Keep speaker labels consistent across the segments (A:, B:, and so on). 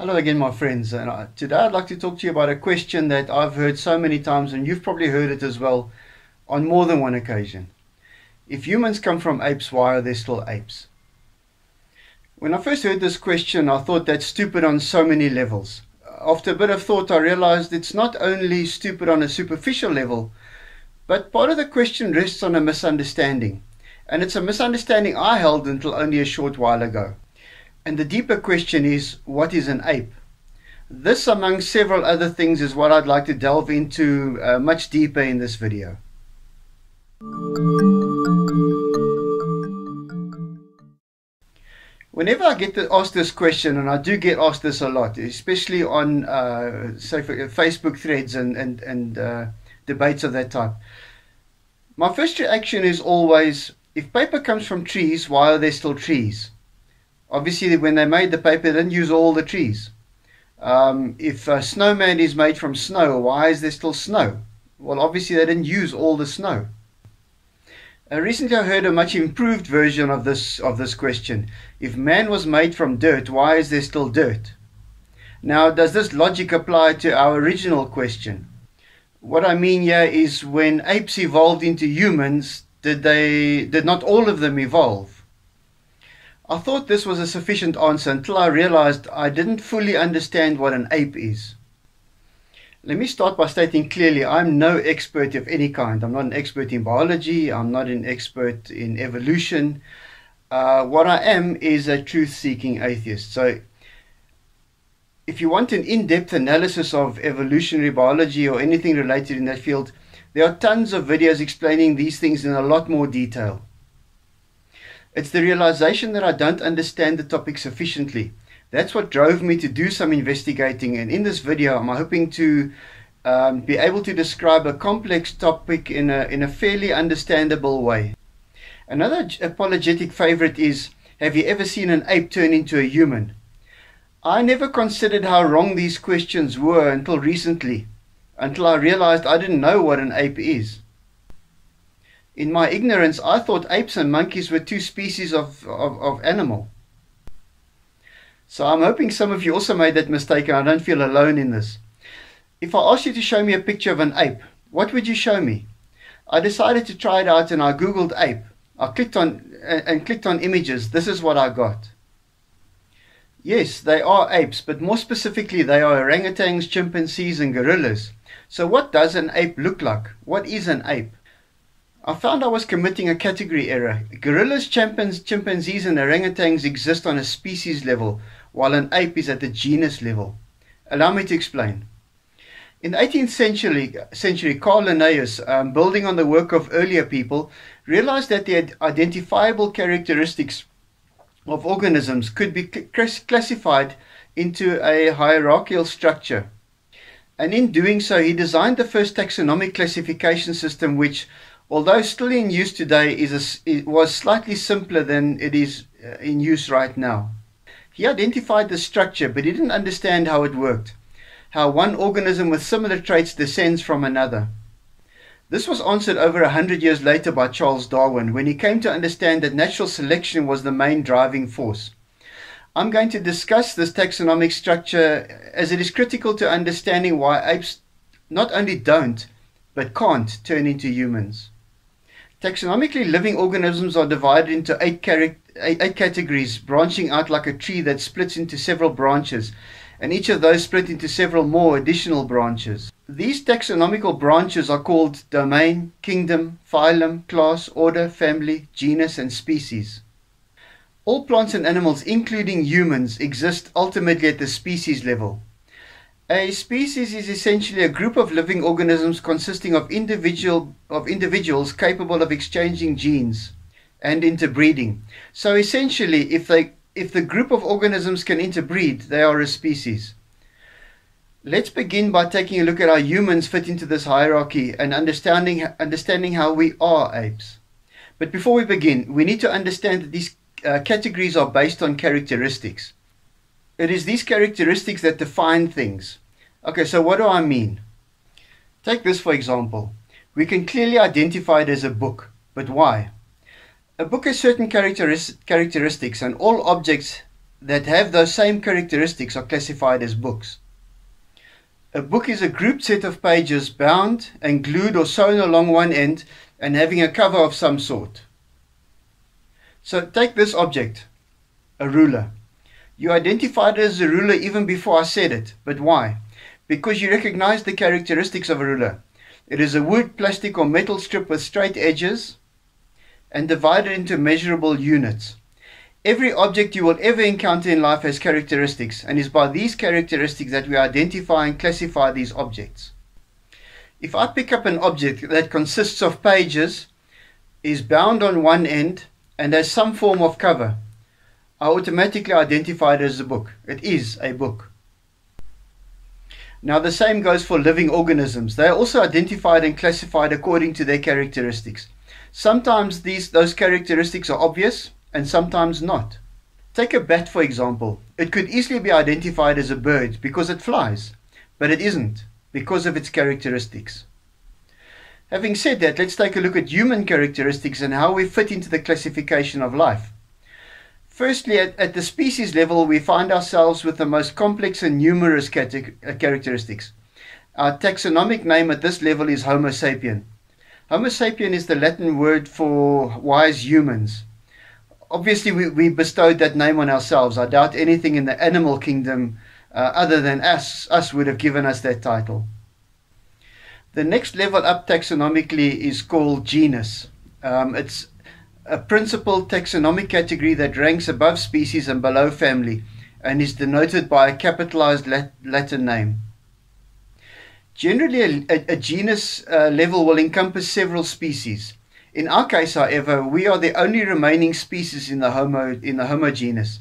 A: Hello again, my friends. And uh, today I'd like to talk to you about a question that I've heard so many times, and you've probably heard it as well on more than one occasion. If humans come from apes, why are there still apes? When I first heard this question, I thought that's stupid on so many levels. After a bit of thought, I realized it's not only stupid on a superficial level, but part of the question rests on a misunderstanding. And it's a misunderstanding I held until only a short while ago. And the deeper question is what is an ape? This, among several other things, is what I'd like to delve into uh, much deeper in this video. Whenever I get asked this question, and I do get asked this a lot, especially on uh, say Facebook threads and and and uh, debates of that type, my first reaction is always: if paper comes from trees, why are there still trees? Obviously when they made the paper, they didn't use all the trees. Um, if a snowman is made from snow, why is there still snow? Well, obviously they didn't use all the snow. Uh, recently, I heard a much improved version of this of this question. If man was made from dirt, why is there still dirt? Now, does this logic apply to our original question? What I mean here is when apes evolved into humans, did they did not all of them evolve? I thought this was a sufficient answer until I realized I didn't fully understand what an ape is. Let me start by stating clearly I'm no expert of any kind. I'm not an expert in biology, I'm not an expert in evolution. Uh, what I am is a truth seeking atheist. So, if you want an in depth analysis of evolutionary biology or anything related in that field, there are tons of videos explaining these things in a lot more detail. It's the realization that I don't understand the topic sufficiently. That's what drove me to do some investigating. And in this video, I'm hoping to um, be able to describe a complex topic in a, in a fairly understandable way. Another apologetic favorite is Have you ever seen an ape turn into a human? I never considered how wrong these questions were until recently, until I realized I didn't know what an ape is. In my ignorance, I thought apes and monkeys were two species of, of, of animal. So I'm hoping some of you also made that mistake and I don't feel alone in this. If I asked you to show me a picture of an ape, what would you show me? I decided to try it out and I googled ape. I clicked on and clicked on images. This is what I got. Yes, they are apes, but more specifically they are orangutans, chimpanzees and gorillas. So what does an ape look like? What is an ape? I found I was committing a category error. Gorillas, chimpanzees, chimpanzees and orangutans exist on a species level, while an ape is at the genus level. Allow me to explain. In the 18th century, century Carl Linnaeus, um, building on the work of earlier people, realized that the identifiable characteristics of organisms could be classified into a hierarchical structure. And in doing so, he designed the first taxonomic classification system which although still in use today, is a, it was slightly simpler than it is uh, in use right now. He identified the structure, but he didn't understand how it worked, how one organism with similar traits descends from another. This was answered over a hundred years later by Charles Darwin when he came to understand that natural selection was the main driving force. I'm going to discuss this taxonomic structure as it is critical to understanding why apes not only don't, but can't turn into humans. Taxonomically, living organisms are divided into eight, categories, branching out like a tree that splits into several branches, and each of those split into several more additional branches. These taxonomical branches are called domain, kingdom, phylum, class, order, family, genus, and species. All plants and animals, including humans, exist ultimately at the species level. A species is essentially a group of living organisms consisting of, individual, of individuals capable of exchanging genes and interbreeding. So essentially, if, they, if the group of organisms can interbreed, they are a species. Let's begin by taking a look at how humans fit into this hierarchy and understanding, understanding how we are apes. But before we begin, we need to understand that these uh, categories are based on characteristics. It is these characteristics that define things. Okay, so what do I mean? Take this for example. We can clearly identify it as a book, but why? A book has certain characteris- characteristics, and all objects that have those same characteristics are classified as books. A book is a grouped set of pages bound and glued or sewn along one end and having a cover of some sort. So take this object, a ruler. You identified as a ruler even before I said it, but why? Because you recognize the characteristics of a ruler. It is a wood, plastic, or metal strip with straight edges and divided into measurable units. Every object you will ever encounter in life has characteristics, and is by these characteristics that we identify and classify these objects. If I pick up an object that consists of pages, is bound on one end, and has some form of cover, I automatically identified as a book. It is a book. Now the same goes for living organisms. They are also identified and classified according to their characteristics. Sometimes these those characteristics are obvious and sometimes not. Take a bat for example. It could easily be identified as a bird because it flies, but it isn't because of its characteristics. Having said that, let's take a look at human characteristics and how we fit into the classification of life. Firstly, at, at the species level, we find ourselves with the most complex and numerous uh, characteristics. Our taxonomic name at this level is Homo sapien. Homo sapien is the Latin word for wise humans. Obviously, we, we bestowed that name on ourselves. I doubt anything in the animal kingdom uh, other than us, us would have given us that title. The next level up taxonomically is called genus. Um, it's a principal taxonomic category that ranks above species and below family and is denoted by a capitalized Latin name. Generally, a, a, genus uh, level will encompass several species. In our case, however, we are the only remaining species in the Homo in the Homo genus.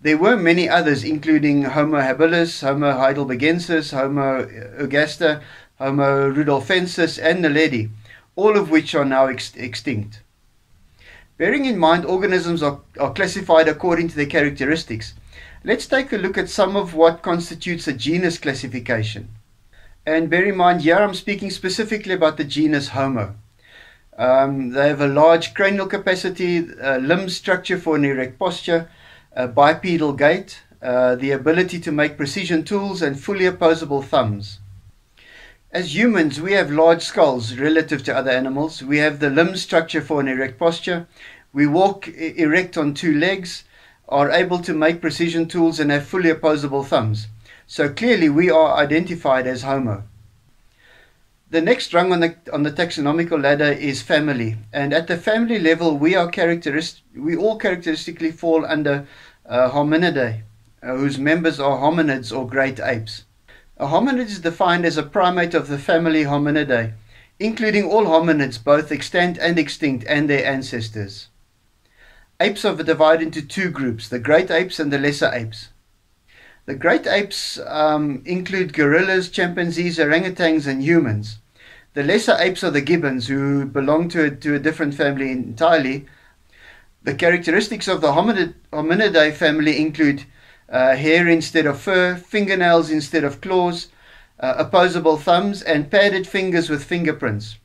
A: There were many others, including Homo habilis, Homo heidelbergensis, Homo ergaster, Homo rudolfensis, and Naledi, all of which are now ex extinct. Bearing in mind organisms are, are classified according to their characteristics, let's take a look at some of what constitutes a genus classification. And bear in mind, here I'm speaking specifically about the genus Homo. Um, they have a large cranial capacity, limb structure for an erect posture, a bipedal gait, uh, the ability to make precision tools, and fully opposable thumbs. As humans, we have large skulls relative to other animals. We have the limb structure for an erect posture. We walk erect on two legs, are able to make precision tools, and have fully opposable thumbs. So clearly we are identified as Homo. The next rung on the on the taxonomical ladder is family, and at the family level, we are characteristic. We all characteristically fall under uh, Hominidae, uh, whose members are hominids or great apes. A hominid is defined as a primate of the family Hominidae, including all hominids, both extant and extinct, and their ancestors. Apes are divided into two groups: the great apes and the lesser apes. The great apes um, include gorillas, chimpanzees, orangutans, and humans. The lesser apes are the gibbons, who belong to a, to a different family entirely. The characteristics of the hominid, hominidae family include uh, hair instead of fur, fingernails instead of claws, uh, opposable thumbs, and padded fingers with fingerprints.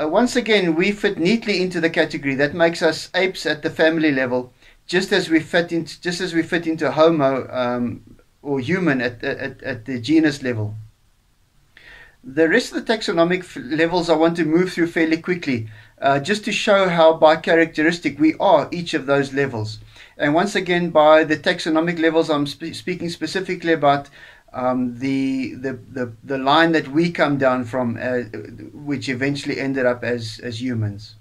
A: Uh, once again, we fit neatly into the category that makes us apes at the family level, just as we fit into just as we fit into Homo um, or human at, at, at the genus level. The rest of the taxonomic levels I want to move through fairly quickly, uh, just to show how by characteristic we are each of those levels. And once again, by the taxonomic levels, I'm sp speaking specifically about um, the, the, the, the line that we come down from, uh, which eventually ended up as, as humans.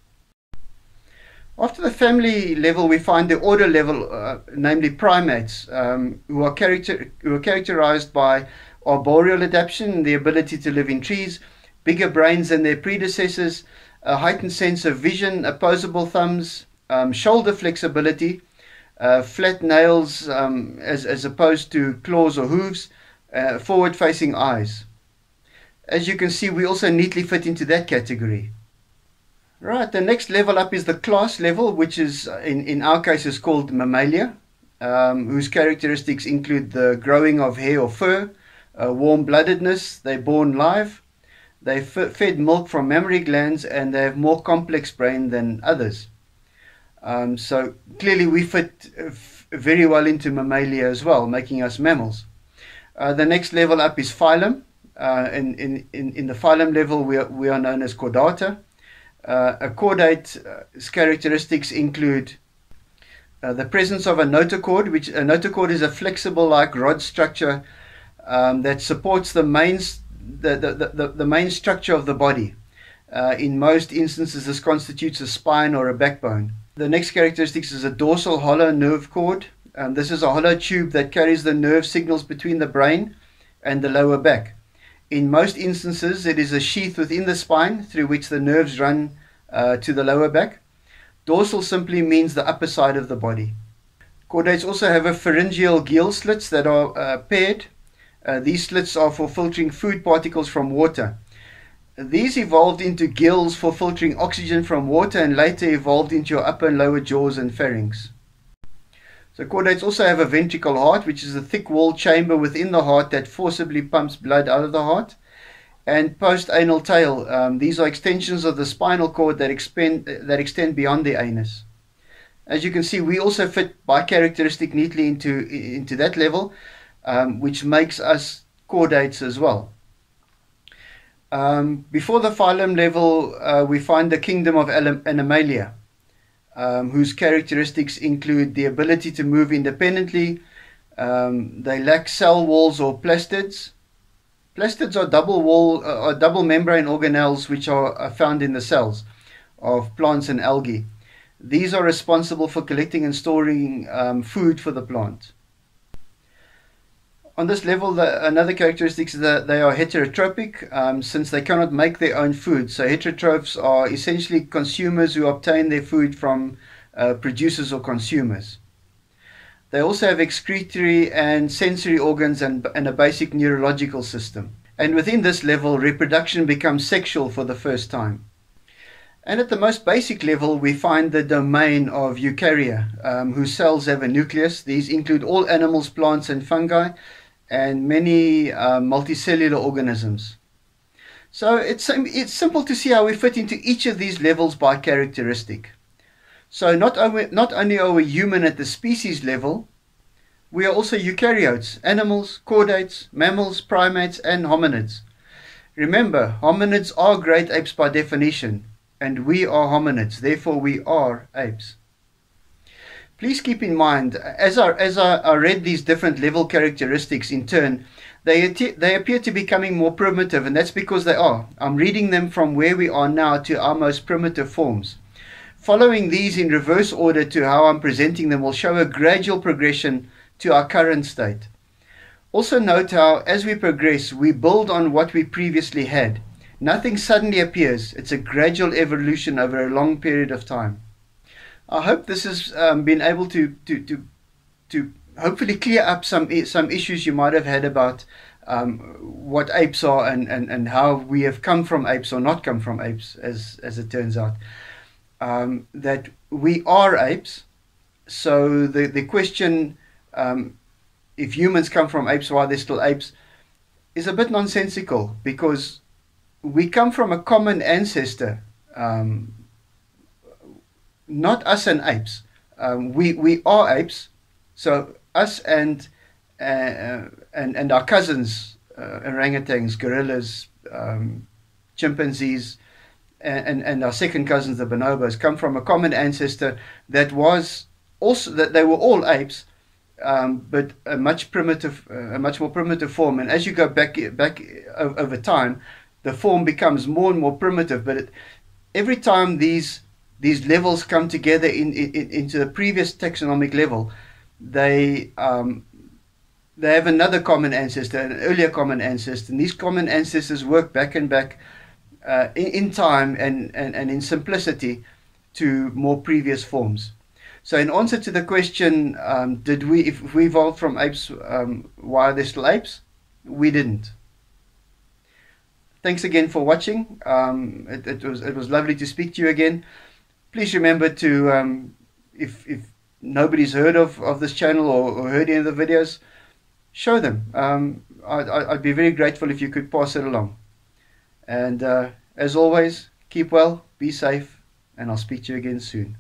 A: After the family level, we find the order level, uh, namely primates, um, who, are character, who are characterized by arboreal adaptation, the ability to live in trees, bigger brains than their predecessors, a heightened sense of vision, opposable thumbs, um, shoulder flexibility, uh, flat nails um, as, as opposed to claws or hooves, uh, forward facing eyes. As you can see, we also neatly fit into that category. Right, the next level up is the class level, which is, uh, in, in our case, is called Mammalia, um, whose characteristics include the growing of hair or fur, uh, warm-bloodedness, they're born live, they fed milk from mammary glands, and they have more complex brain than others. Um, so clearly we fit, very well into mammalia as well, making us mammals. Uh, the next level up is phylum. Uh, in, in, in, in the phylum level, we are, we are known as chordata. Uh, a chordate's uh, characteristics include uh, the presence of a notochord, which a notochord is a flexible like rod structure um, that supports the main, the, the, the, the main structure of the body. Uh, in most instances, this constitutes a spine or a backbone. The next characteristic is a dorsal hollow nerve cord. Um, this is a hollow tube that carries the nerve signals between the brain and the lower back. In most instances, it is a sheath within the spine through which the nerves run uh, to the lower back. Dorsal simply means the upper side of the body. Chordates also have a pharyngeal gill slits that are uh, paired. Uh, these slits are for filtering food particles from water. These evolved into gills for filtering oxygen from water and later evolved into your upper and lower jaws and pharynx. The chordates also have a ventricle heart, which is a thick walled chamber within the heart that forcibly pumps blood out of the heart. And post-anal tail. Um, these are extensions of the spinal cord that, expend, that extend beyond the anus. As you can see, we also fit by characteristic neatly into, into that level, um, which makes us chordates as well. Um, before the phylum level, uh, we find the kingdom of Animalia um, whose characteristics include the ability to move independently. Um, they lack cell walls or plastids. Plastids are double wall, uh, are double membrane organelles which are, are found in the cells of plants and algae. These are responsible for collecting and storing um, food for the plant. On this level, the, another characteristic is that they are heterotrophic um, since they cannot make their own food. So heterotrophs are essentially consumers who obtain their food from uh, producers or consumers. They also have excretory and sensory organs and, and a basic neurological system. And within this level, reproduction becomes sexual for the first time. And at the most basic level, we find the domain of eukarya, um, whose cells have a nucleus. These include all animals, plants, and fungi, and many uh, multicellular organisms. So it's, it's simple to see how we fit into each of these levels by characteristic. So not only, not only are we human at the species level, we are also eukaryotes, animals, chordates, mammals, primates, and hominids. Remember, hominids are great apes by definition, and we are hominids, therefore we are apes please keep in mind, as I, as I, I read these different level characteristics in turn, they, they appear to be becoming more primitive, and that's because they are. I'm reading them from where we are now to our most primitive forms. Following these in reverse order to how I'm presenting them will show a gradual progression to our current state. Also note how, as we progress, we build on what we previously had. Nothing suddenly appears, it's a gradual evolution over a long period of time. I hope this has um, been able to, to, to, to hopefully clear up some, some issues you might have had about um, what apes are and, and, and how we have come from apes or not come from apes, as, as it turns out. Um, that we are apes. So the, the question, um, if humans come from apes, why they're still apes, is a bit nonsensical because we come from a common ancestor. Um, not us and apes. Um, we we are apes, so us and uh, and and our cousins, uh, orangutans, gorillas, um, chimpanzees, and, and our second cousins, the bonobos, come from a common ancestor that was also that they were all apes, um, but a much primitive, uh, a much more primitive form. And as you go back back over time, the form becomes more and more primitive. But it, every time these these levels come together in, in, into the previous taxonomic level, they um, they have another common ancestor, an earlier common ancestor, and these common ancestors work back and back uh, in, in time and, and, and in simplicity to more previous forms. So, in answer to the question, um, did we, if we evolved from apes, um, why are there still apes? We didn't. Thanks again for watching. Um, it, it was it was lovely to speak to you again please remember to, um, if, if nobody's heard of, of this channel or, or heard any of the videos, show them. Um, I, would be very grateful if you could pass it along. And uh, as always, keep well, be safe, and I'll speak to you again soon.